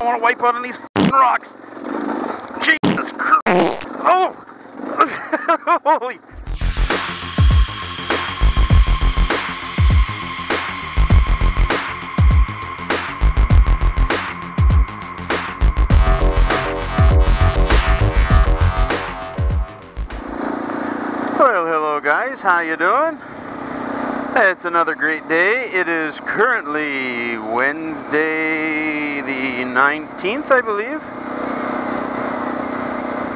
I want to wipe out on these rocks. Jesus Christ. Oh! Holy. Well, hello guys, how you doing? It's another great day. It is currently Wednesday the 19th, I believe.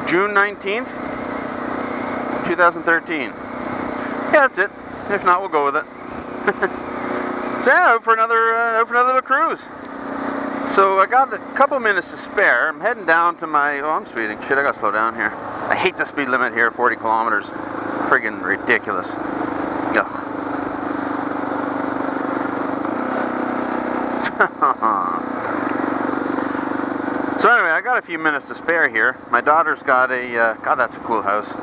June 19th, 2013. Yeah, that's it. If not, we'll go with it. so yeah, out for another uh, out for another little cruise. So I got a couple minutes to spare. I'm heading down to my. Oh, I'm speeding. Shit, I gotta slow down here. I hate the speed limit here, 40 kilometers. Friggin' ridiculous. Ugh. so anyway, I got a few minutes to spare here. My daughter's got a. Uh, God, that's a cool house.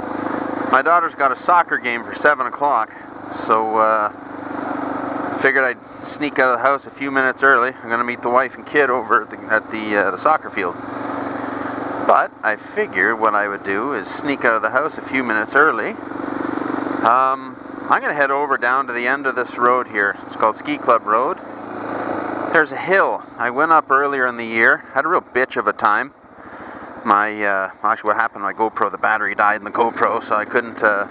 My daughter's got a soccer game for seven o'clock, so uh, figured I'd sneak out of the house a few minutes early. I'm gonna meet the wife and kid over at the at the, uh, the soccer field. But I figured what I would do is sneak out of the house a few minutes early. Um, I'm gonna head over down to the end of this road here. It's called Ski Club Road. There's a hill. I went up earlier in the year. Had a real bitch of a time. My uh, actually, what happened? My GoPro, the battery died in the GoPro, so I couldn't uh,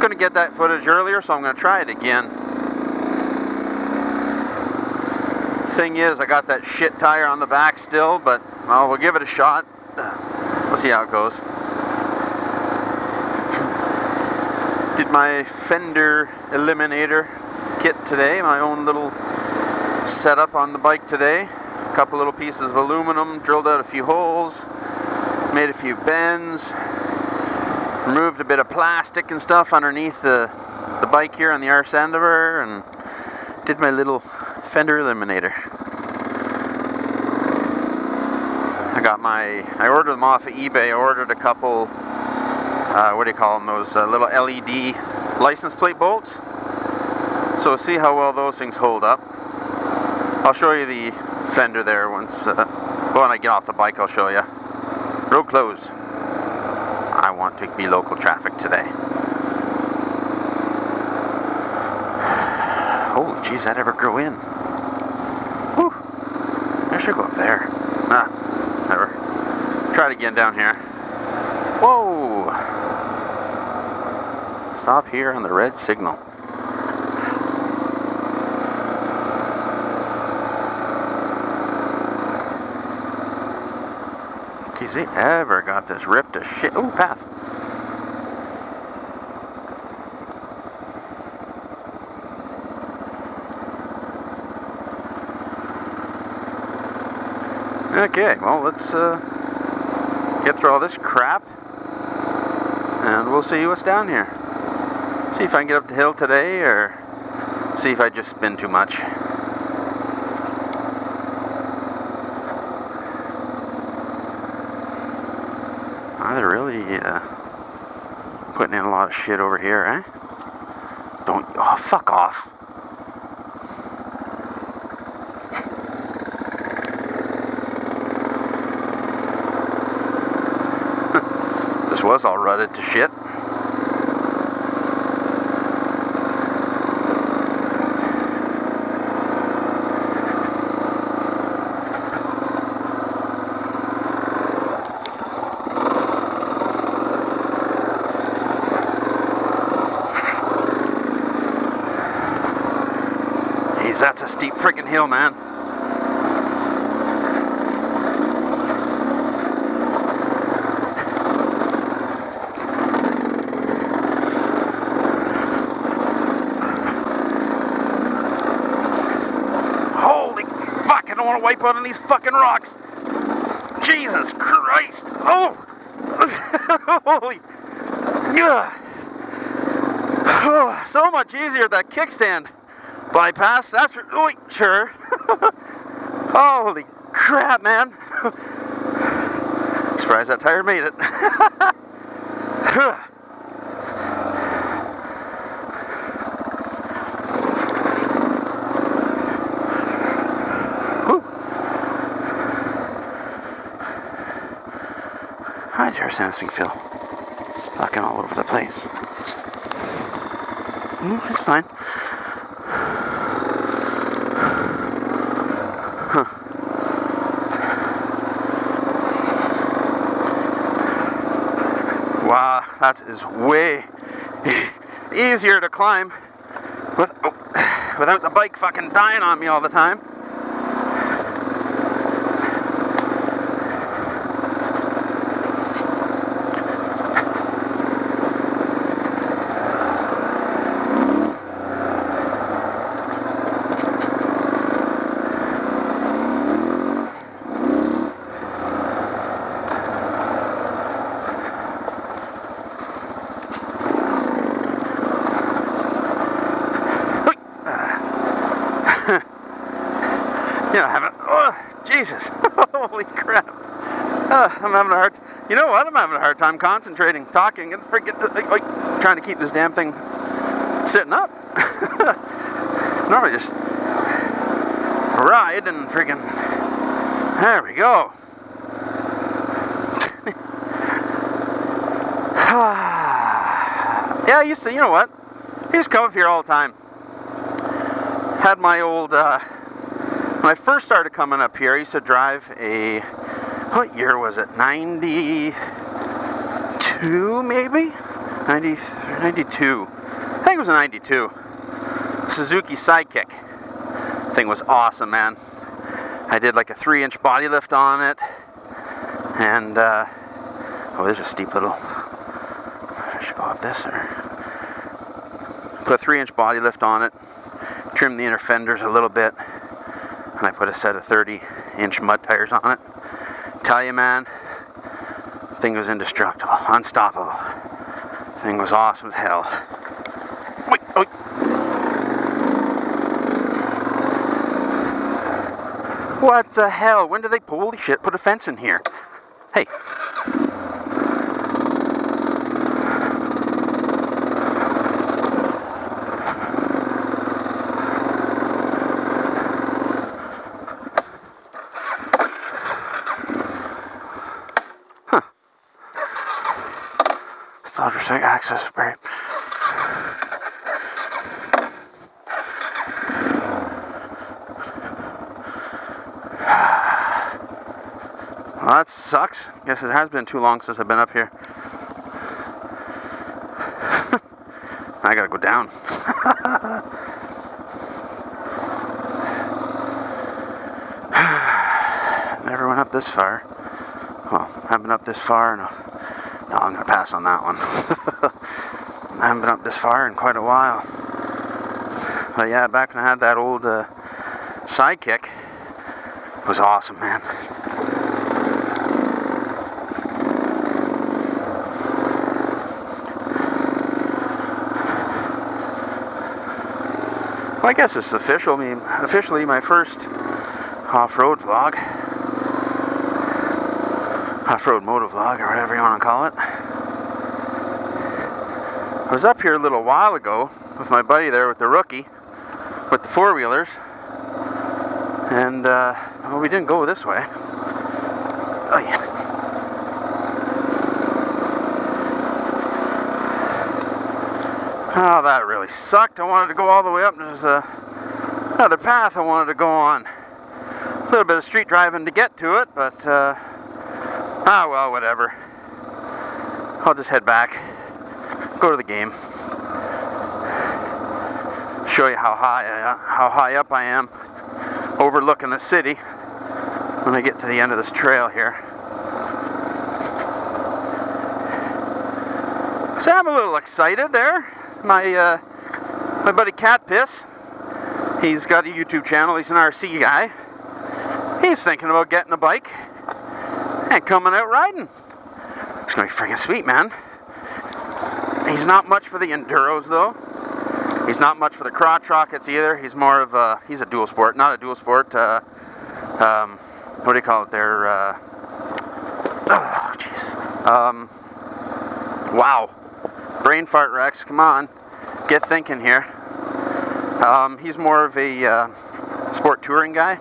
couldn't get that footage earlier. So I'm going to try it again. Thing is, I got that shit tire on the back still, but well, we'll give it a shot. We'll see how it goes. Did my fender eliminator kit today, my own little setup on the bike today. A couple little pieces of aluminum, drilled out a few holes, made a few bends, removed a bit of plastic and stuff underneath the, the bike here on the arse end of her, and did my little fender eliminator. I got my, I ordered them off of eBay. I ordered a couple, uh, what do you call them, those uh, little LED license plate bolts. So we'll see how well those things hold up. I'll show you the fender there once, uh, when I get off the bike I'll show you. Road closed. I want to be local traffic today. Holy jeez, that ever grew in? Whew. I should go up there. Ah, never. Try it again down here. Whoa! Stop here on the red signal. He ever got this ripped to shit? Ooh, path. Okay, well, let's uh, get through all this crap and we'll see what's down here. See if I can get up the hill today or see if I just spin too much. Oh, they're really uh, putting in a lot of shit over here, eh? Don't. Oh, fuck off. this was all rutted to shit. Jeez, that's a steep freaking hill, man. Holy fuck, I don't want to wipe out on these fucking rocks. Jesus Christ. Oh! Holy. Ugh. Oh, so much easier that kickstand bypass. That's oh, sure. Holy crap, man! Surprised that tire made it. Why is your sensing feel fucking all over the place? Mm, it's fine. That is way easier to climb with, oh, without the bike fucking dying on me all the time. you know, having, oh, Jesus, holy crap. Uh, I'm having a hard, you know what, I'm having a hard time concentrating, talking, and freaking, like, trying to keep this damn thing sitting up. Normally just ride and freaking, there we go. yeah, used to, you know what, used to come up here all the time. Had my old, uh, when I first started coming up here, I used to drive a, what year was it? 92 maybe? 90, 92. I think it was a 92. Suzuki Sidekick. Thing was awesome, man. I did like a three inch body lift on it. And, uh, oh, there's a steep little, I should go up this or, put a three inch body lift on it. Trim the inner fenders a little bit and I put a set of 30 inch mud tires on it. Tell you, man, thing was indestructible, unstoppable. Thing was awesome as hell. Wait, wait. What the hell? When did they, holy shit, put a fence in here? Hey. Slaughter access spray. Well, that sucks. Guess it has been too long since I've been up here. I gotta go down. Never went up this far. Well, haven't been up this far. No, no I'm gonna pass on that one. I haven't been up this far in quite a while. But yeah, back when I had that old uh, sidekick, it was awesome, man. Well, I guess it's official, I mean, officially my first off-road vlog. Off-road moto vlog, or whatever you want to call it. I was up here a little while ago with my buddy there with the rookie, with the four-wheelers. And, uh, well, we didn't go this way. Oh, yeah. Oh, that really sucked. I wanted to go all the way up. There's a, another path I wanted to go on. A little bit of street driving to get to it, but, uh, ah, well, whatever. I'll just head back, go to the game, show you how high, uh, how high up I am, overlooking the city when I get to the end of this trail here. So I'm a little excited there my uh, my buddy Katpis. He's got a YouTube channel. He's an RC guy. He's thinking about getting a bike coming out riding. It's gonna be freaking sweet, man. He's not much for the enduros though. He's not much for the crotch rockets either. He's more of a he's a dual sport, not a dual sport. Uh, um, what do you call it there? Uh, oh, jeez. Um, wow. Brain fart, Rex. Come on. Get thinking here. Um, he's more of a uh, sport touring guy.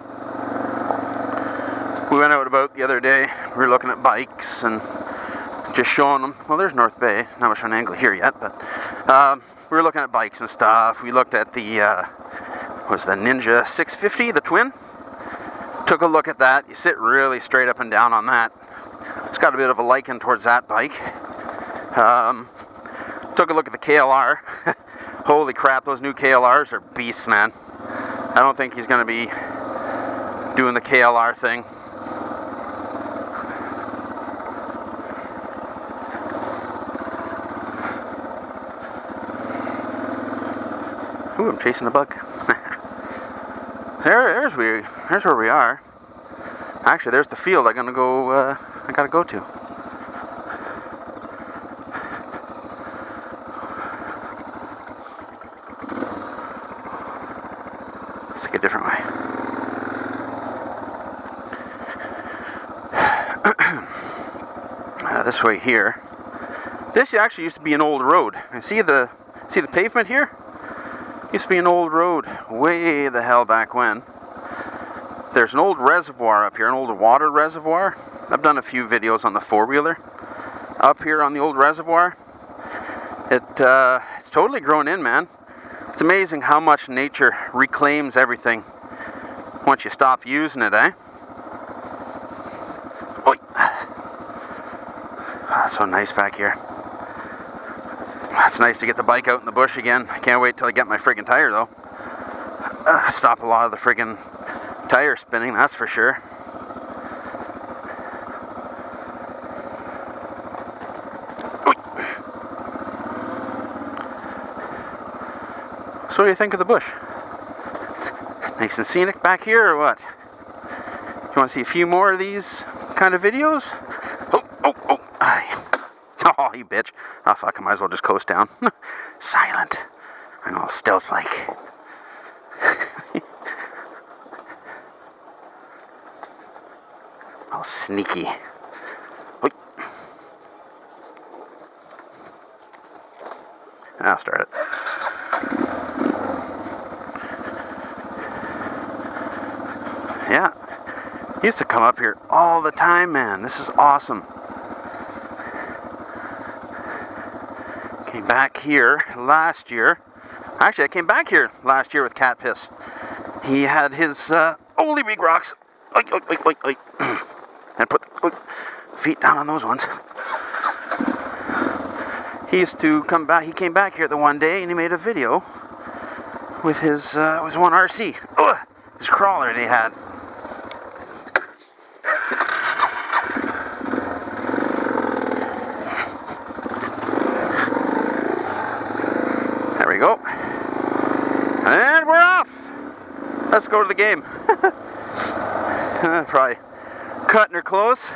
We went out about the other day. We were looking at bikes and just showing them. Well, there's North Bay. Not much on an angle here yet, but um, we were looking at bikes and stuff. We looked at the uh, was the Ninja 650, the twin. Took a look at that. You sit really straight up and down on that. It's got a bit of a liking towards that bike. Um, took a look at the KLR. Holy crap, those new KLRs are beasts, man. I don't think he's going to be doing the KLR thing. Ooh, I'm chasing a bug. there, there's we, there's where we are. Actually, there's the field I'm gonna go. Uh, I gotta go to. Let's take a different way. uh, this way here. This actually used to be an old road. See the see the pavement here? Used to be an old road way the hell back when. There's an old reservoir up here, an old water reservoir. I've done a few videos on the four-wheeler up here on the old reservoir. It uh, it's totally grown in, man. It's amazing how much nature reclaims everything once you stop using it, eh? Oy. Ah, so nice back here. It's nice to get the bike out in the bush again. I can't wait till I get my friggin' tire though. Uh, stop a lot of the friggin' tire spinning, that's for sure. So what do you think of the bush? Nice and scenic back here or what? You want to see a few more of these kind of videos? Oh, oh, oh. Oh, you bitch. Oh, fuck, I might as well just coast down. Silent. I'm all stealth-like. all sneaky. Oy. I'll start it. Yeah. Used to come up here all the time, man. This is awesome. Came back here last year. Actually, I came back here last year with Katpis. He had his uh, holy big rocks. Oink, oink, oink, oink, and put feet down on those ones. He used to come back. He came back here the one day and he made a video with his uh, was one RC. His crawler that he had. There we go. And we're off. Let's go to the game. Probably cutting her close.